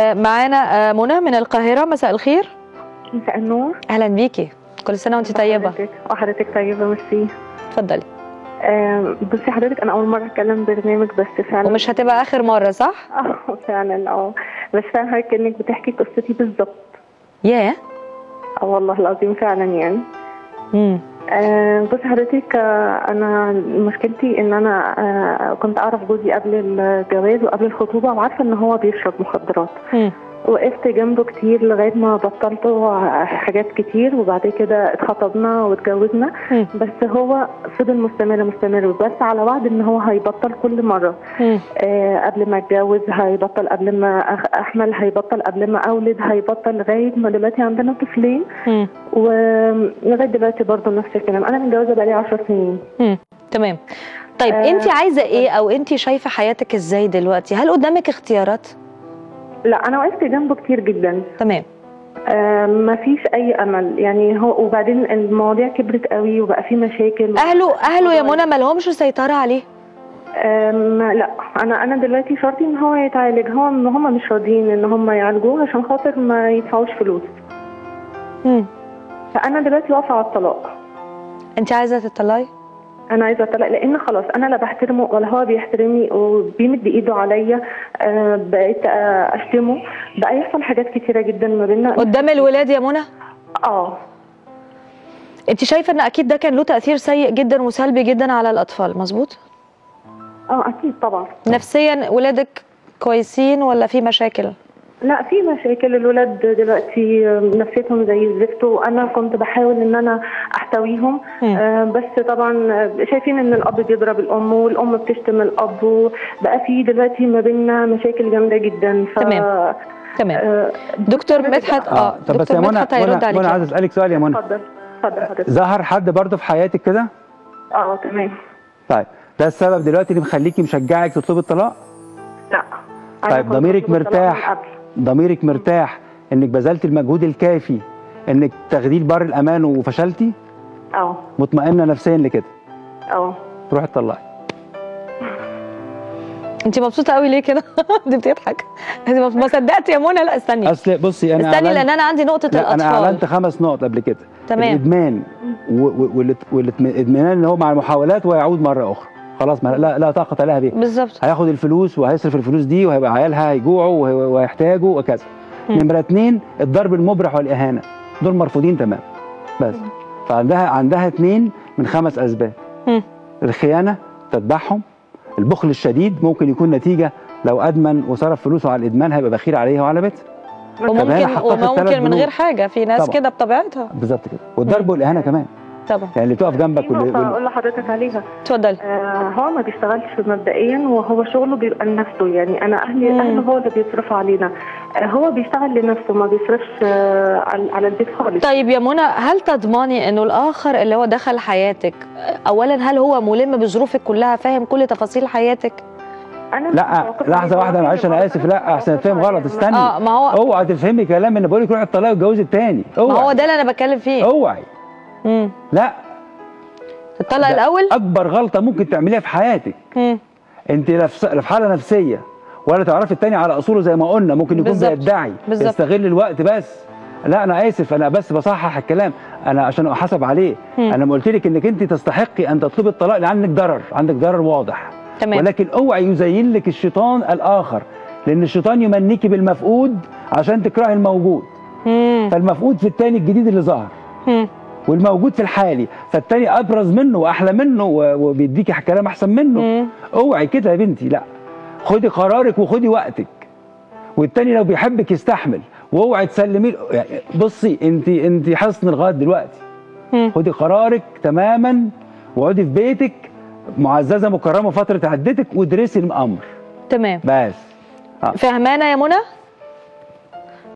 معانا منى من القاهرة. مساء الخير. مساء النور. أهلا بيكي. كل سنة وأنت طيبة. وحضرتك- طيبة ميرسي اتفضلي. آه، بصي حضرتك أنا أول مرة أتكلم برنامج بس فعلا ومش هتبقى آخر مرة صح؟ آه فعلا آه. بس فعلا حضرتك كأنك بتحكي قصتي بالظبط. ياه. آه والله العظيم فعلا يعني. امم آه، بصي حضرتك آه، أنا مشكلتي إن أنا آه، كنت أعرف جوزي قبل الجواز وقبل الخطوبة وعارفة إن هو بيشرب مخدرات. وقفت جنبه كتير لغاية ما بطلته حاجات كتير وبعد كده اتخطبنا واتجوزنا. بس هو فضل مستمر مستمر بس على وعد إن هو هيبطل كل مرة. امم آه قبل ما اتجوز هيبطل قبل ما أحمل هيبطل قبل ما أولد هيبطل لغاية ما دلوقتي عندنا طفلين. ولغاية دلوقتي برضه نفس الكلام. أنا متجوزة بقالي 10 سنين. تمام. طيب آه، انت عايزة إيه أو انت شايفة حياتك إزاي دلوقتي؟ هل قدامك اختيارات؟ لا أنا وقفت جنبه كتير جدا. تمام. آه مفيش أي أمل. يعني هو وبعدين المواضيع كبرت قوي وبقى في مشاكل. أهله أهله يا منى ما لهمش سيطرة عليه؟ لا أنا أنا دلوقتي شرطي إن هو يتعالج. هو هم مش راضيين إن هم يعالجوه عشان خاطر ما يدفعوش فلوس. امم فأنا دلوقتي واقفة على الطلاق. أنت عايزة تطلعي أنا عايزة اطلق لأن خلاص أنا لا بحترمه ولا هو بيحترمني وبيمد إيده عليا أه بقيت آه، أشتمه. بقى يحصل حاجات كتيرة جدا ما بيننا. قدام الولاد يا منى؟ آه. أنت شايفة إن أكيد ده كان له تأثير سيء جدا وسلبي جدا على الأطفال مظبوط؟ آه أكيد طبعا. نفسيا ولادك كويسين ولا في مشاكل؟ لا في مشاكل. الولاد دلوقتي نفسيتهم زي الزفت وأنا كنت بحاول إن أنا أحتويهم. آه، بس طبعا آه، شايفين إن الأب بيضرب الأم والأم بتشتم الأب وبقى في دلوقتي ما بيننا مشاكل جامدة جدا. ف تمام. تمام. آه، دكتور مدحت آه طب بس يا منى منى, عايز أسألك سؤال يا منى. اتفضل اتفضل حضرتك. ظهر حد برضه في حياتك كده؟ آه تمام. طيب ده السبب دلوقتي اللي مخليكي مشجعك تطلبي الطلاق؟ لا. طيب ضميرك مرتاح. ضميرك مرتاح إنك بذلت المجهود الكافي إنك تاخديه لبر الأمان وفشلتي؟ آه مطمئنة نفسيا لكده؟ آه تروحي تطلقي انت مبسوطة قوي ليه كده؟ دي بتضحك. انت ما صدقت يا منى؟ لا استني. أصل بصي أنا استني لأن أنا عندي نقطة لا أنا اعلنت الاطفال خمس نقط قبل كده. تمام. الإدمان و- و- والإت- والاطمئنان ان هو مع المحاولات ويعود مرة أخرى. خلاص ما لا, لا طاقة لها به بالظبط. هياخد الفلوس وهيصرف الفلوس دي وهيبقى عيالها هيجوعوا وهي- وهيحتاجوا وكذا. نمرة اتنين الضرب المبرح والإهانة. دول مرفوضين تمام. بس فعندها عندها اتنين من خمس أسباب. الخيانة تتبعهم. البخل الشديد ممكن يكون نتيجة لو أدمن وصرف فلوسه على الإدمان هيبقى بخيل عليها وعلى بيتها. وممكن وممكن من. غير حاجة. في ناس. كده بطبيعتها. بالظبط كده. والضرب والاهانه كمان. طبعا. يعني اللي تقف جنبك واللي أقول لحضرتك عليها. اتفضلي آه، هو ما بيشتغلش مبدئيا وهو شغله بيبقى لنفسه. يعني أنا أهلي مم. أهله هو اللي بيصرفوا علينا. آه، هو بيشتغل لنفسه ما بيصرفش آه، على على البيت خالص. طيب يا منى هل تضمني إنه الآخر اللي هو دخل حياتك اولا هل هو ملم بظروفك كلها فاهم كل تفاصيل حياتك؟ أنا مش لا لحظة. واحدة معلش أنا آسف. لا أحسن تفهم عليه. غلط. استني. آه ما هو اوعى تفهمي كلام أنا بقول لك روحي الطلاق واتجوزي التاني. ما هو اوعى. ده اللي أنا بتكلم فيه. اوعي لا تطلق الأول أكبر غلطة ممكن تعمليها في حياتك مم. أنت لا في حالة نفسية ولا تعرفي التاني على أصوله زي ما قلنا ممكن يكون. بيدعي. يستغل الوقت بس لا أنا آسف أنا بس بصحح الكلام أنا عشان أحاسب عليه مم. أنا ما قلت لك إنك أنت تستحقي أن تطلبي الطلاق لأن عندك ضرر عندك ضرر واضح تمام ولكن أوعي يزين لك الشيطان الآخر لأن الشيطان يمنيكي بالمفقود عشان تكرهي الموجود مم. فالمفقود في التاني الجديد اللي ظهر مم. والموجود في الحالي فالتاني أبرز منه وأحلى منه وبيديكي كلام أحسن منه. مم. أوعي كده يا بنتي لا. خدي قرارك وخدي وقتك. والتاني لو بيحبك يستحمل. وأوعي تسلمي. يعني بصي انت أنت حصن لغاية دلوقتي. مم. خدي قرارك تماما واقعدي في بيتك معززة مكرمة فترة عدتك وادرسي الأمر. تمام. بس. فهمانة يا منى؟